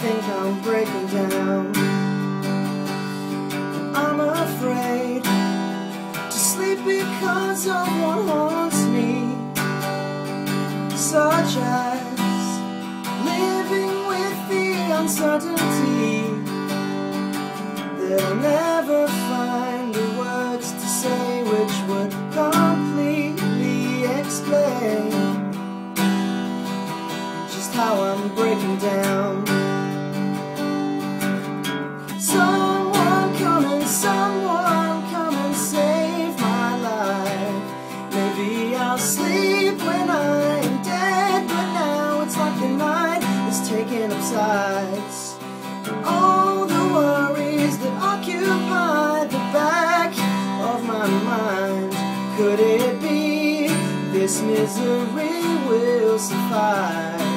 think I'm breaking down. I'm afraid to sleep because of what haunts me. Such as living with the uncertainty. They'll never find the words to say which would completely explain Just how I'm breaking down. Someone come and someone come and save my life. Maybe I'll sleep when I'm dead, but now it's like the night is taking up sides. All the worries that occupy the back of my mind. Could it be this misery will suffice?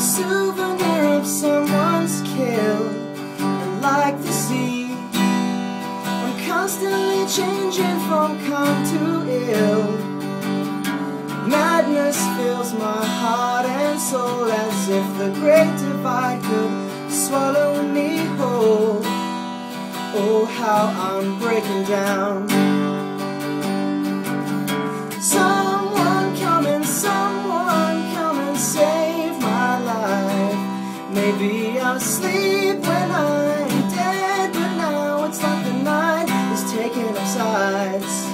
Simple souvenir of someone's kill. And like the sea, I'm constantly changing from calm to ill. Madness fills my heart and soul as if the great divide could swallow me whole. Oh, how I'm breaking down. Someone Maybe I'll sleep when I'm dead, but now it's like the night is taking up sides.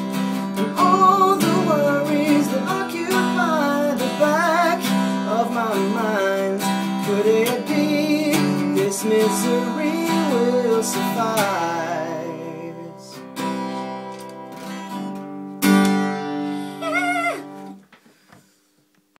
And all the worries that occupy the back of my mind. Could it be this misery will suffice?